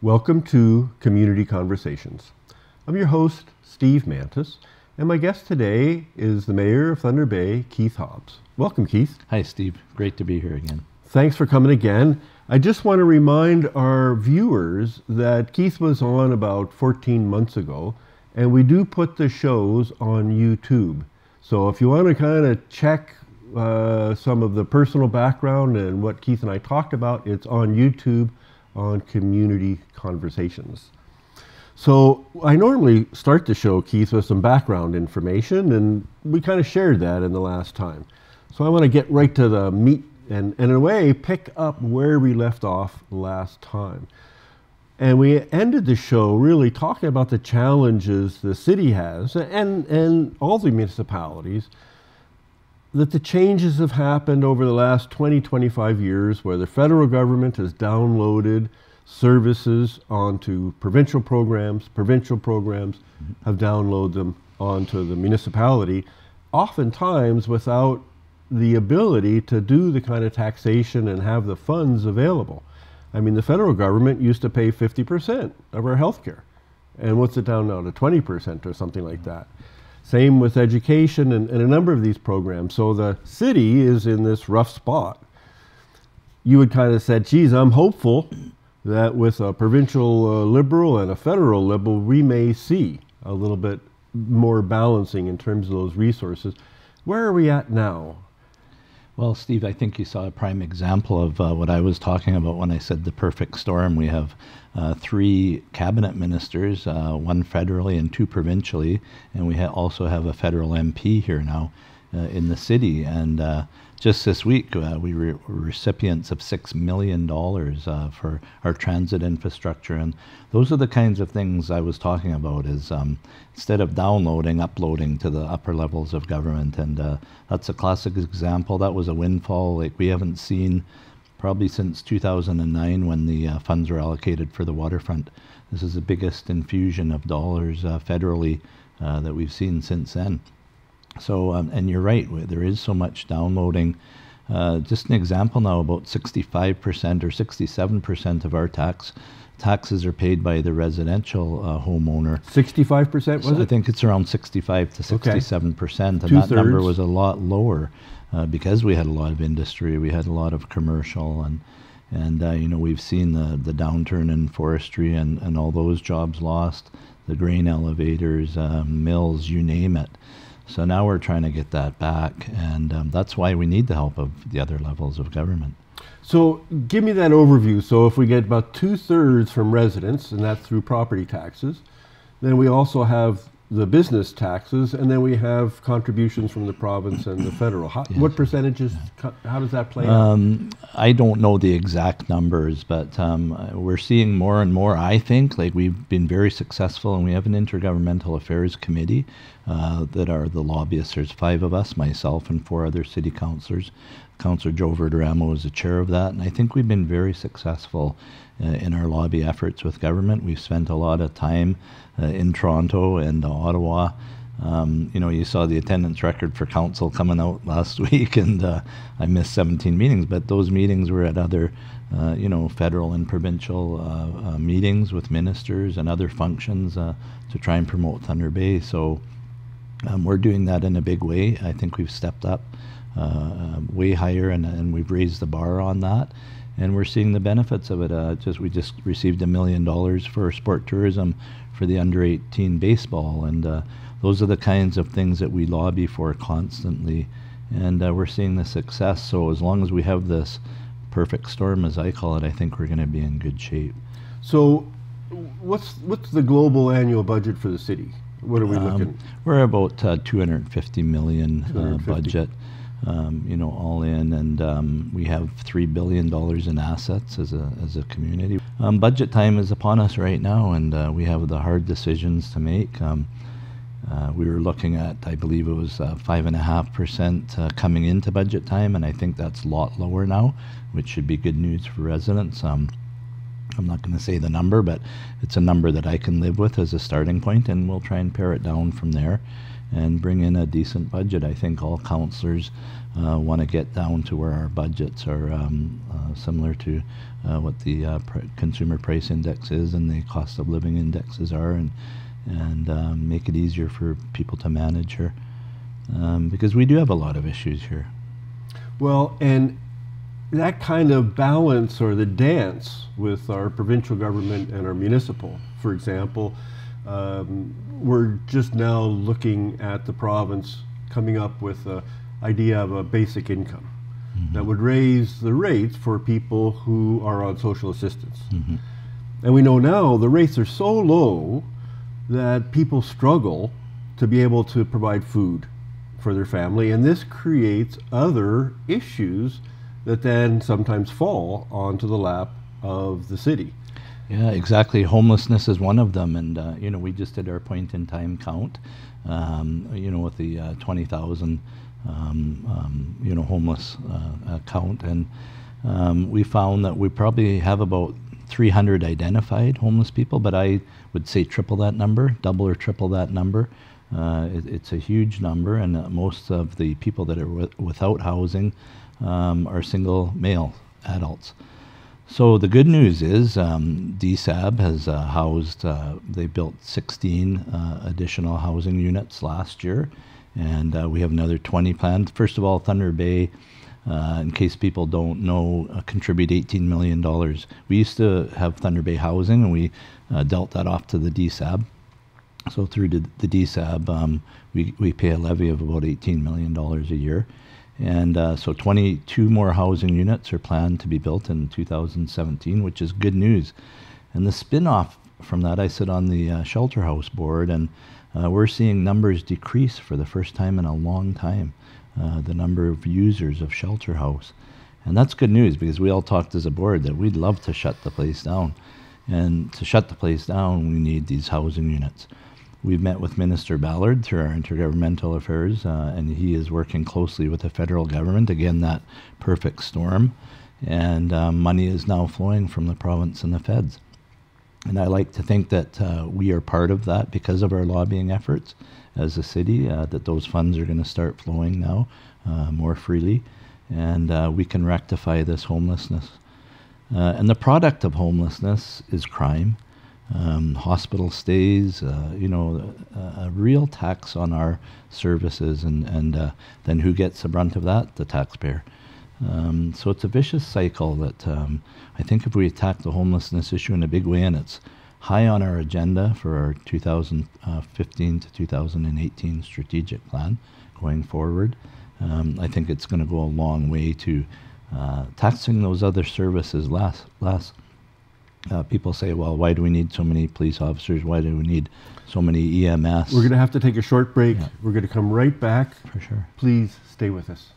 Welcome to Community Conversations. I'm your host, Steve Mantis, and my guest today is the Mayor of Thunder Bay, Keith Hobbs. Welcome, Keith. Hi, Steve. Great to be here again. Thanks for coming again. I just want to remind our viewers that Keith was on about 14 months ago, and we do put the shows on YouTube. So if you want to kind of check uh, some of the personal background and what Keith and I talked about, it's on YouTube on Community Conversations. So I normally start the show, Keith, with some background information, and we kind of shared that in the last time. So I want to get right to the meat and, and in a way pick up where we left off last time. And we ended the show really talking about the challenges the city has and, and all the municipalities that the changes have happened over the last 20, 25 years where the federal government has downloaded services onto provincial programs, provincial programs mm-hmm. have downloaded them onto the municipality, oftentimes without the ability to do the kind of taxation and have the funds available. I mean, the federal government used to pay 50% of our health care. And what's it down now to 20% or something like mm-hmm. that? Same with education and, and, a number of these programs. So the city is in this rough spot. You would kind of said, geez, I'm hopeful that with a provincial uh, liberal and a federal liberal, we may see a little bit more balancing in terms of those resources. Where are we at now? Well, Steve, I think you saw a prime example of uh, what I was talking about when I said the perfect storm. We have uh, three cabinet ministers, uh, one federally and two provincially, and we ha also have a federal MP here now in the city. And uh, just this week, uh, we were recipients of $6 million uh, for our transit infrastructure. And those are the kinds of things I was talking about is um, instead of downloading, uploading to the upper levels of government. And uh, that's a classic example. That was a windfall like we haven't seen probably since 2009 when the uh, funds were allocated for the waterfront. This is the biggest infusion of dollars uh, federally uh, that we've seen since then. So, um, and you're right, there is so much downloading. Uh, just an example now, about 65% or 67% of our tax taxes are paid by the residential uh, homeowner. 65% was so it? I think it's around 65 to 67%, okay. and Two that number was a lot lower uh, because we had a lot of industry, we had a lot of commercial, and and uh, you know we've seen the the downturn in forestry and and all those jobs lost, the grain elevators, uh, mills, you name it. So now we're trying to get that back, and um, that's why we need the help of the other levels of government. So give me that overview. So if we get about two thirds from residents, and that's through property taxes, then we also have the business taxes, and then we have contributions from the province and the federal. How, yes. What percentages? How does that play um, out? I don't know the exact numbers, but um, we're seeing more and more. I think like we've been very successful, and we have an intergovernmental affairs committee uh, that are the lobbyists. There's five of us, myself and four other city councilors. Councillor Joe Virdiramo is the chair of that, and I think we've been very successful uh, in our lobby efforts with government. We've spent a lot of time uh, in Toronto and Ottawa. Um, you know, you saw the attendance record for council coming out last week, and uh, I missed 17 meetings, but those meetings were at other, uh, you know, federal and provincial uh, uh, meetings with ministers and other functions uh, to try and promote Thunder Bay. So um, we're doing that in a big way. I think we've stepped up way higher, and, and we've raised the bar on that and we're seeing the benefits of it. Uh, just we just received a million dollars for sport tourism for the under 18 baseball, and uh, those are the kinds of things that we lobby for constantly, and uh, we're seeing the success. So as long as we have this perfect storm, as I call it, I think we're going to be in good shape. So, what's what's the global annual budget for the city? What are we um, looking? We're about uh, 250 million uh, 250. budget um, you know, all in, and um, we have three billion dollars in assets as a as a community. Um, budget time is upon us right now, and uh, we have the hard decisions to make. Um, uh, we were looking at, I believe it was uh, five and a half percent uh, coming into budget time, and I think that's a lot lower now, which should be good news for residents. Um, I'm not going to say the number, but it's a number that I can live with as a starting point, and we'll try and pare it down from there and bring in a decent budget. I think all councillors uh, want to get down to where our budgets are um, uh, similar to uh, what the uh, pr- consumer price index is and the cost of living indexes are, and and um, make it easier for people to manage here, um, because we do have a lot of issues here. Well, and that kind of balance or the dance with our provincial government and our municipal, for example, um, we're just now looking at the province coming up with an idea of a basic income mm-hmm. that would raise the rates for people who are on social assistance. Mm-hmm. And we know now the rates are so low that people struggle to be able to provide food for their family, and this creates other issues that then sometimes fall onto the lap of the city. Yeah, exactly. Homelessness is one of them, and uh, you know we just did our point in time count. Um, you know, with the uh, twenty thousand, um, um, you know, homeless uh, count, and um, we found that we probably have about 300 identified homeless people, but I would say triple that number, double or triple that number. Uh, it, it's a huge number, and uh, most of the people that are without housing um, are single male adults. So the good news is um, DSAB has uh, housed, uh, they built 16 uh, additional housing units last year, and uh, we have another 20 planned. First of all, Thunder Bay, uh, in case people don't know, uh, contribute $18 million. We used to have Thunder Bay housing, and we dealt that off to the DSAB. So through the, the DSAB, um, we, we pay a levy of about $18 million a year. And uh, so 22 more housing units are planned to be built in 2017, which is good news. And the spin off from that, I sit on the uh, shelter house board, and uh, we're seeing numbers decrease for the first time in a long time. Uh, the number of users of shelter house. And that's good news because we all talked as a board that we'd love to shut the place down. And to shut the place down, we need these housing units. We've met with Minister Ballard through our intergovernmental affairs, uh, and he is working closely with the federal government. Again, that perfect storm. And um, money is now flowing from the province and the feds. And I like to think that uh, we are part of that because of our lobbying efforts as a city, uh, that those funds are going to start flowing now uh, more freely, and uh, we can rectify this homelessness. And the product of homelessness is crime um, hospital stays, uh, you know, a, a, real tax on our services, and, and uh, then who gets the brunt of that? The taxpayer. Um, so it's a vicious cycle that um, I think if we attack the homelessness issue in a big way, and it's high on our agenda for our 2015 to 2018 strategic plan going forward, um, I think it's going to go a long way to uh, taxing those other services less. less uh, people say, well, why do we need so many police officers? Why do we need so many EMS? We're going to have to take a short break. Yeah. We're going to come right back. For sure. Please stay with us.